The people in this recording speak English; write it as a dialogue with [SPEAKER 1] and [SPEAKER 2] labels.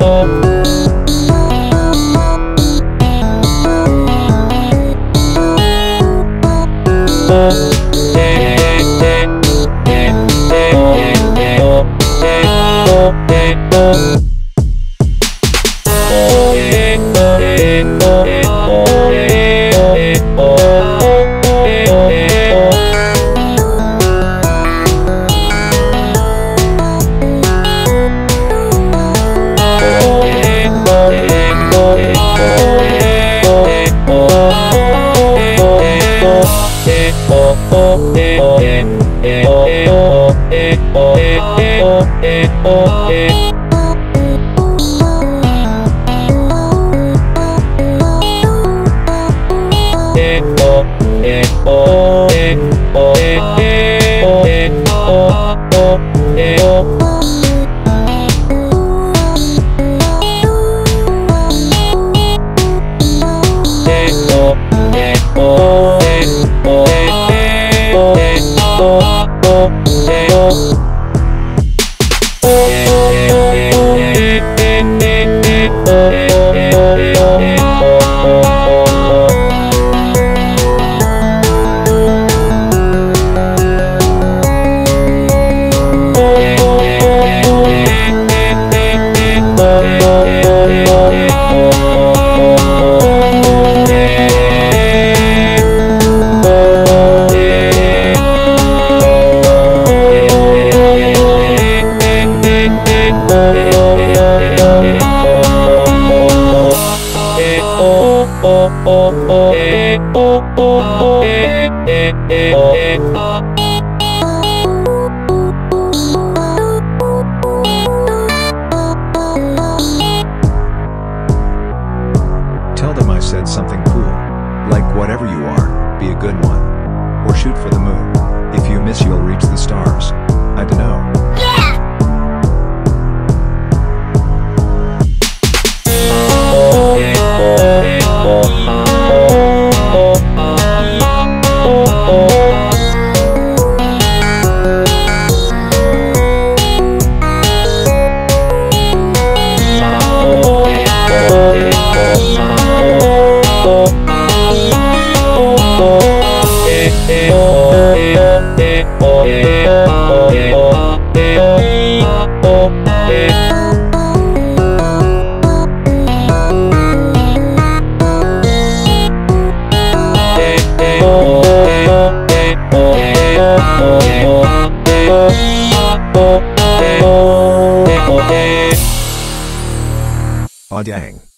[SPEAKER 1] Oh oh, Tell them I said something cool. Like whatever you are, be a good one. Or shoot for the moon. If you miss you'll reach the stars. I dunno. Aw dang.